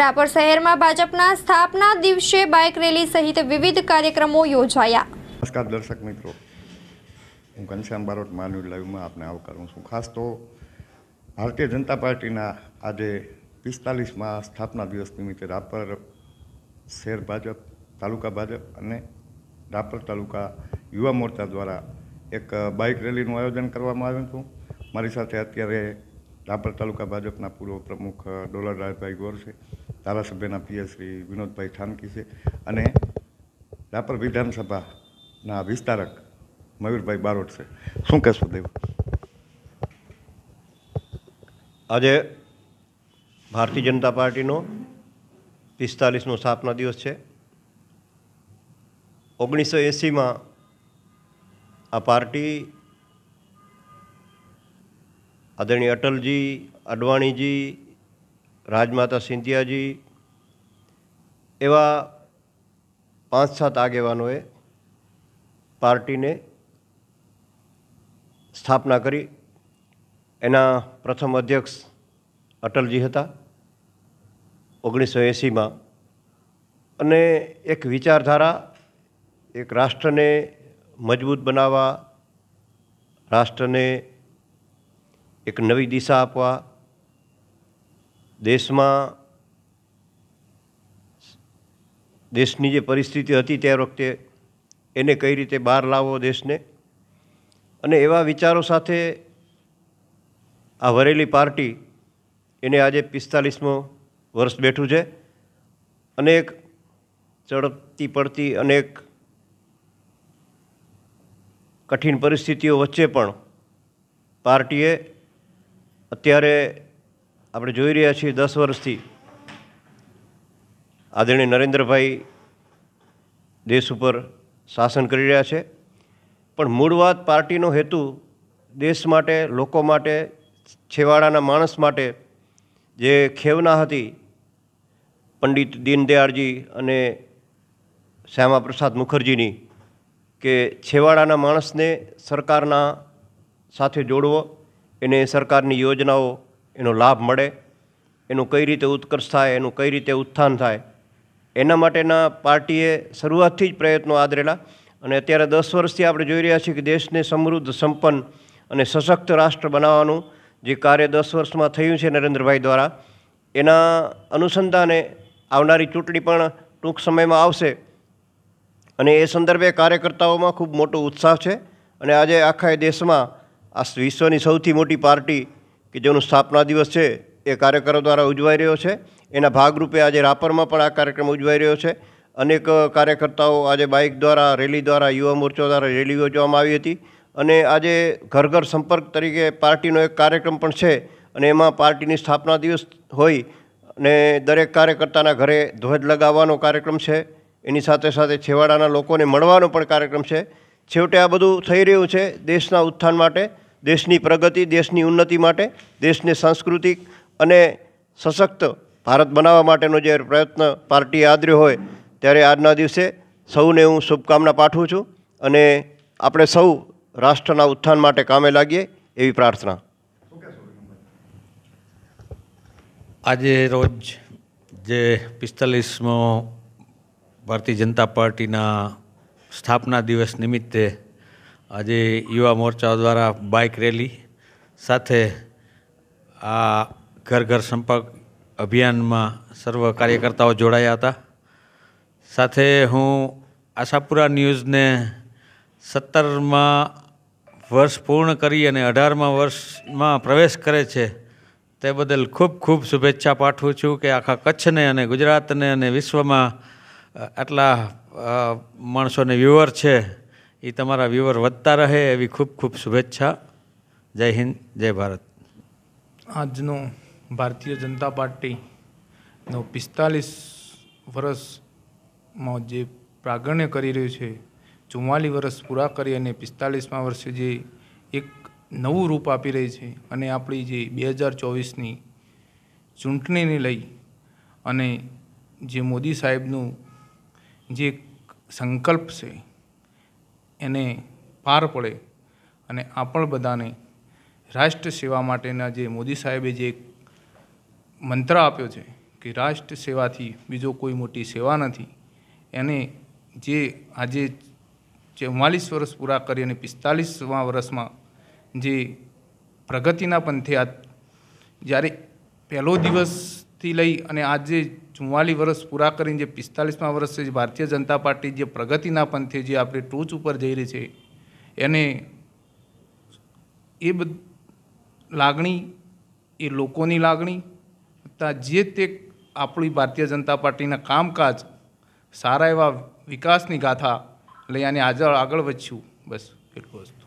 રાપર શહેરમાં ભાજપના સ્થાપના દિવસે બાઇક રેલી સહિત વિવિધ કાર્યક્રમો યોજાયા. નમસ્કાર દર્શક મિત્રો. હું ઘનશ્યામ બારોટ, માનવી લાઈવમાં આપને આવકારું છું. ખાસ તો ભારતીય જનતા પાર્ટીના આજે પિસ્તાલીસમાં સ્થાપના દિવસ નિમિત્તે રાપર શહેર ભાજપ, તાલુકા ભાજપ અને રાપર તાલુકા યુવા મોરચા દ્વારા એક બાઇક રેલીનું આયોજન કરવામાં આવ્યું હતું. મારી સાથે અત્યારે રાપર તાલુકા ભાજપના પૂર્વ પ્રમુખ ડોલરરાજભાઈ ગોર છે. ધારાસભ્યના પીએસ શ્રી વિનોદભાઈ ઠાનકી છે અને રાપર વિધાનસભાના વિસ્તારક મયુરભાઈ બારોટ છે. શું કહેશો દેવ? આજે ભારતીય જનતા પાર્ટીનો પિસ્તાલીસનો સ્થાપના દિવસ છે. ઓગણીસો એંસીમાં આ પાર્ટી આદરણીય અટલજી, અડવાણીજી રાજમાતા સિંધિયાજી, એવા પાંચ સાત આગેવાનોએ પાર્ટીને સ્થાપના કરી. એના પ્રથમ અધ્યક્ષ અટલજી હતા ઓગણીસો એંસીમાં અને એક વિચારધારા, એક રાષ્ટ્રને મજબૂત બનાવવા, રાષ્ટ્રને એક નવી દિશા આપવા દેશમાં દેશની જે પરિસ્થિતિ હતી તે વખતે એને કઈ રીતે બહાર લાવવો દેશને? અને એવા વિચારો સાથે આ વરેલી પાર્ટી એને આજે પિસ્તાલીસમો વર્ષ બેઠું છે. અનેક ચડતી પડતી, અનેક કઠિન પરિસ્થિતિઓ વચ્ચે પણ પાર્ટીએ અત્યારે આપણે જોઈ રહ્યા છીએ દસ વર્ષથી આદરણીય નરેન્દ્રભાઈ દેશ ઉપર શાસન કરી રહ્યા છે. પણ મૂળ વાત પાર્ટીનો હેતુ દેશ માટે, લોકો માટે, છેવાડાના માણસ માટે જે ખેવના હતી પંડિત દીનદયાળજી અને શ્યામાપ્રસાદ મુખર્જીની કે છેવાડાના માણસને સરકારના સાથે જોડવો, એને સરકારની યોજનાઓ એનો લાભ મળે, એનું કઈ રીતે ઉત્કર્ષ થાય, એનું કઈ રીતે ઉત્થાન થાય, એના માટેના પાર્ટીએ શરૂઆતથી જ પ્રયત્નો આદરેલા. અને અત્યારે દસ વર્ષથી આપણે જોઈ રહ્યા છીએ કે દેશને સમૃદ્ધ, સંપન્ન અને સશક્ત રાષ્ટ્ર બનાવવાનું જે કાર્ય દસ વર્ષમાં થયું છે નરેન્દ્રભાઈ દ્વારા, એના અનુસંધાને આવનારી ચૂંટણી પણ ટૂંક સમયમાં આવશે. અને એ સંદર્ભે કાર્યકર્તાઓમાં ખૂબ મોટો ઉત્સાહ છે. અને આજે આખા દેશમાં આ વિશ્વની સૌથી મોટી પાર્ટી કે જેનો સ્થાપના દિવસ છે એ કાર્યકરો દ્વારા ઉજવાઈ રહ્યો છે. એના ભાગરૂપે આજે રાપરમાં પણ આ કાર્યક્રમ ઉજવાઈ રહ્યો છે. અનેક કાર્યકર્તાઓ આજે બાઇક દ્વારા, રેલી દ્વારા, યુવા મોરચો દ્વારા રેલી યોજવામાં આવી હતી. અને આજે ઘર ઘર સંપર્ક તરીકે પાર્ટીનો એક કાર્યક્રમ પણ છે અને એમાં પાર્ટીની સ્થાપના દિવસ હોય અને દરેક કાર્યકર્તાના ઘરે ધ્વજ લગાવવાનો કાર્યક્રમ છે. એની સાથે સાથે છેવાડાના લોકોને મળવાનો પણ કાર્યક્રમ છે. છેવટે આ બધું થઈ રહ્યું છે દેશના ઉત્થાન માટે. દેશની પ્રગતિ, દેશની ઉન્નતિ માટે, દેશને સાંસ્કૃતિક અને સશક્ત ભારત બનાવવા માટેનો જે પ્રયત્ન પાર્ટીએ આદર્યો હોય, ત્યારે આજના દિવસે સૌને હું શુભકામના પાઠવું છું અને આપણે સૌ રાષ્ટ્રના ઉત્થાન માટે કામે લાગીએ એવી પ્રાર્થના. આજે રોજ જે પિસ્તાલીસમો ભારતીય જનતા પાર્ટીના સ્થાપના દિવસ નિમિત્તે આજે યુવા મોરચા દ્વારા બાઇક રેલી સાથે આ ઘર ઘર સંપર્ક અભિયાનમાં સર્વ કાર્યકર્તાઓ જોડાયા હતા. સાથે હું આશાપુરા ન્યૂઝને સત્તરમાં વર્ષ પૂર્ણ કરી અને અઢારમા વર્ષમાં પ્રવેશ કરે છે તે બદલ ખૂબ ખૂબ શુભેચ્છા પાઠવું છું કે આખા કચ્છને અને ગુજરાતને અને વિશ્વમાં આટલા માણસોને વ્યુઅર છે. એ તમારા વ્યુઅર વધતા રહે એવી ખૂબ ખૂબ શુભેચ્છા. જય હિન્દ, જય ભારત. આજનો ભારતીય જનતા પાર્ટીનો પિસ્તાલીસ વર્ષમાં જે પ્રાગણ્ય કરી રહ્યું છે, ચુમ્માલીસ વર્ષ પૂરા કરી અને પિસ્તાલીસમાં વર્ષે જે એક નવું રૂપ આપી રહી છે અને આપણી જે બે હજાર ચોવીસની ચૂંટણીને લઈ અને જે મોદી સાહેબનું જે સંકલ્પ છે એને પાર પડે અને આપણ બધાને રાષ્ટ્ર સેવા માટેના જે મોદી સાહેબે જે મંત્ર આપ્યો છે કે રાષ્ટ્ર સેવાથી બીજો કોઈ મોટી સેવા નથી, એને જે આજે ચુમ્માલીસ વર્ષ પૂરા કરી અને પિસ્તાલીસમાં વર્ષમાં જે પ્રગતિના પંથે આ જ્યારે પહેલો દિવસથી લઈ અને આજે ચુમ્માલીસ વર્ષ પૂરા કરીને જે પિસ્તાલીસમાં વર્ષે જે ભારતીય જનતા પાર્ટી જે પ્રગતિના પંથે જે આપણે ટોચ ઉપર જઈ રહી છે, એને એ બધ, લાગણી, એ લોકોની લાગણી તથા જે તે આપણી ભારતીય જનતા પાર્ટીના કામકાજ સારા એવા વિકાસની ગાથા લઈ અને આગળ આગળ વધ્યું. બસ, એટલું